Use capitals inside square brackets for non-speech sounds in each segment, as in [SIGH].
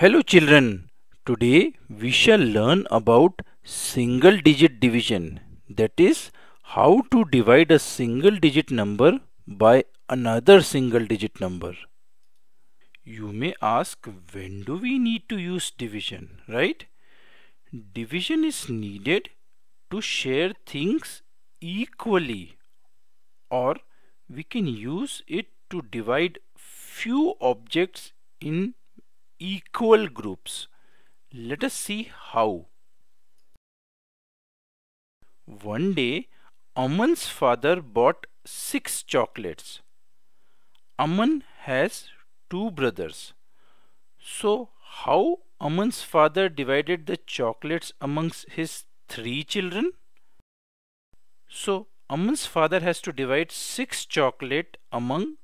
Hello children, today we shall learn about single digit division that is how to divide a single digit number by another single digit number. You may ask when do we need to use division, right? Division is needed to share things equally or we can use it to divide few objects in equal groups. Let us see how. One day, Aman's father bought six chocolates. Aman has two brothers. So, how Aman's father divided the chocolates amongst his three children? So, Aman's father has to divide six chocolate among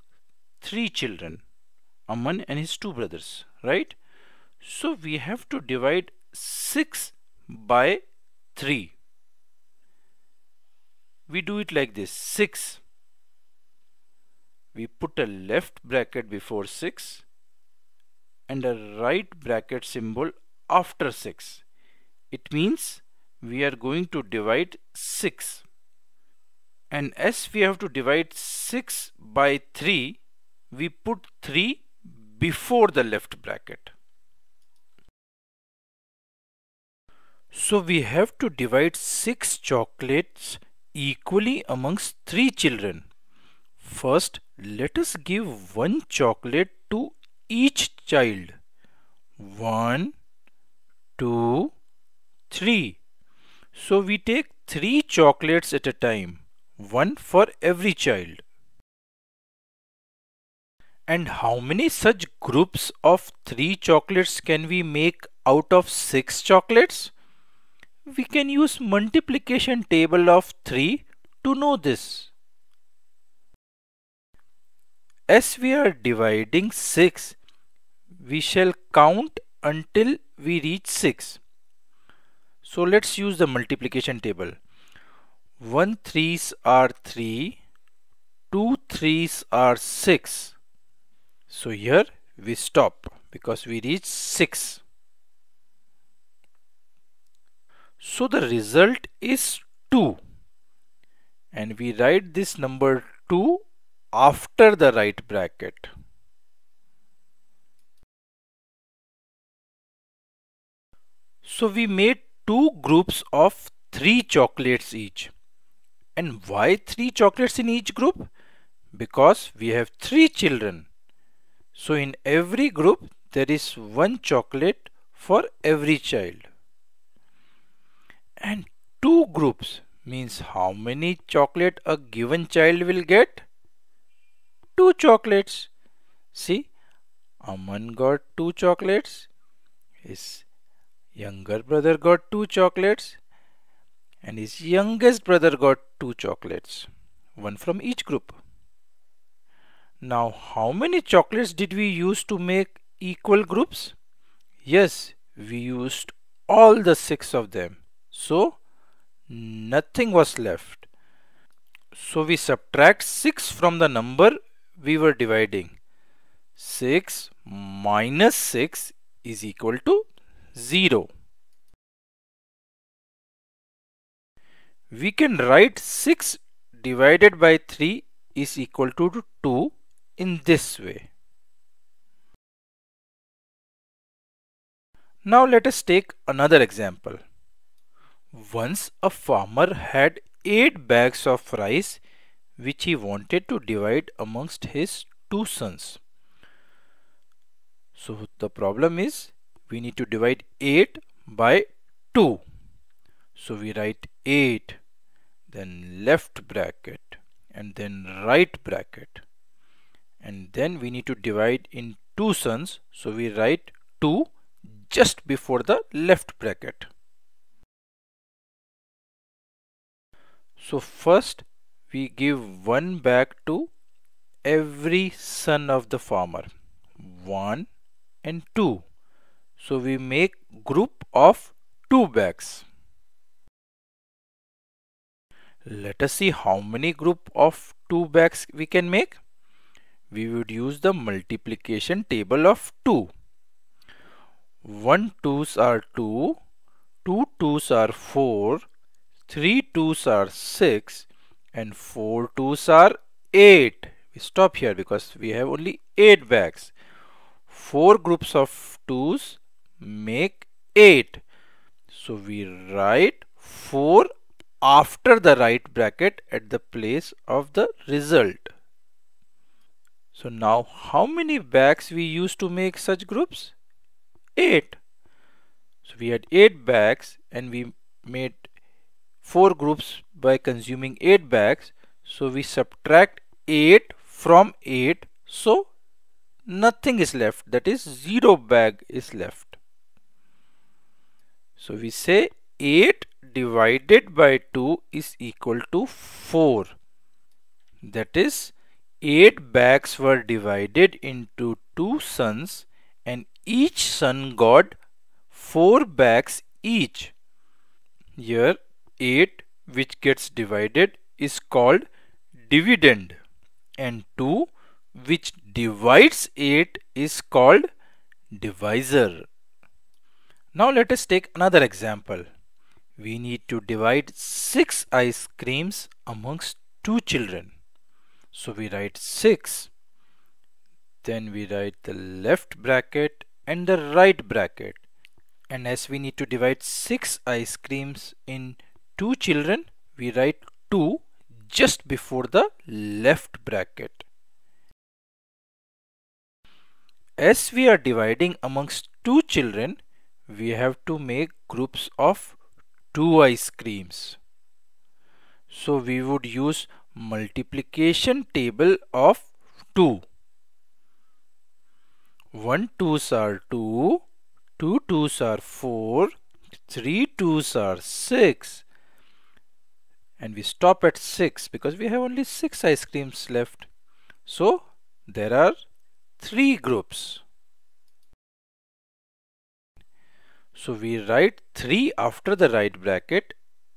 three children. Aman and his two brothers, right? So we have to divide 6 by 3. We do it like this 6. We put a left bracket before 6 and a right bracket symbol after 6. It means we are going to divide 6 and as we have to divide 6 by 3 we put 3 before the left bracket. So we have to divide 6 chocolates equally amongst 3 children. First, let us give one chocolate to each child. 1, 2, 3. So we take 3 chocolates at a time, one for every child. And how many such groups of 3 chocolates can we make out of 6 chocolates? We can use multiplication table of 3 to know this. As we are dividing 6, we shall count until we reach 6. So let's use the multiplication table. 1 threes are 3, 2 threes are 6, so here we stop because we reach 6. So the result is 2 and we write this number 2 after the right bracket. So we made two groups of 3 chocolates each. And why 3 chocolates in each group? Because we have 3 children so in every group there is one chocolate for every child. And two groups means how many chocolate a given child will get? Two chocolates. See, Aman got two chocolates. His younger brother got two chocolates. And his youngest brother got two chocolates. One from each group. Now how many chocolates did we use to make equal groups? Yes, we used all the six of them. So nothing was left. So we subtract 6 from the number we were dividing. 6 minus 6 is equal to 0. We can write 6 divided by 3 is equal to 2 in this way. Now let us take another example. Once a farmer had 8 bags of rice which he wanted to divide amongst his two sons. So the problem is we need to divide 8 by 2. So we write 8 then left bracket and then right bracket and then we need to divide in two sons. So we write 2 just before the left bracket. So first we give one bag to every son of the farmer. 1 and 2 so we make group of two bags let us see how many group of two bags we can make we would use the multiplication table of 2. 1 2s are 2, 2 2s are 4, 3 2s are 6 and 4 2s are 8. We stop here because we have only 8 bags. 4 groups of 2s make 8. So we write 4 after the right bracket at the place of the result. So now how many bags we used to make such groups? 8. So we had 8 bags and we made 4 groups by consuming 8 bags. So we subtract 8 from 8. So nothing is left that is 0 bag is left. So we say 8 divided by 2 is equal to 4. That is 8 bags were divided into 2 sons and each son got 4 bags each. Here 8 which gets divided is called dividend and 2 which divides 8 is called divisor. Now let us take another example. We need to divide 6 ice creams amongst 2 children. So we write 6. Then we write the left bracket and the right bracket. And as we need to divide 6 ice creams in 2 children, we write 2 just before the left bracket. As we are dividing amongst 2 children, we have to make groups of 2 ice creams. So we would use multiplication table of 2. 1 2s are 2, 2 2s are 4, 3 2s are 6 and we stop at 6 because we have only 6 ice creams left. So there are 3 groups. So we write 3 after the right bracket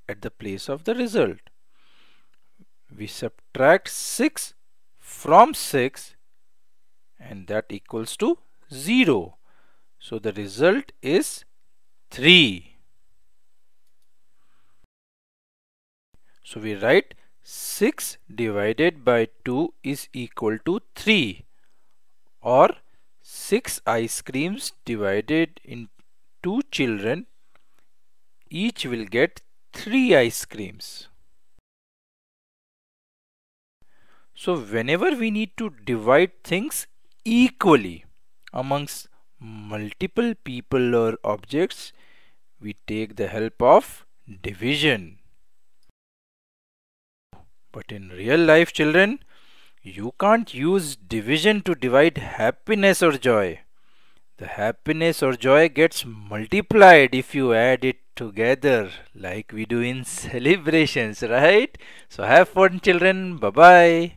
at the place of the result. We subtract 6 from 6 and that equals to 0. So the result is 3. So we write 6 divided by 2 is equal to 3 or 6 ice creams divided in two children, each will get three ice creams. So whenever we need to divide things equally amongst multiple people or objects, we take the help of division. But in real life children, you can't use division to divide happiness or joy. The happiness or joy gets multiplied if you add it together like we do in [LAUGHS] celebrations, right? So have fun children. Bye-bye.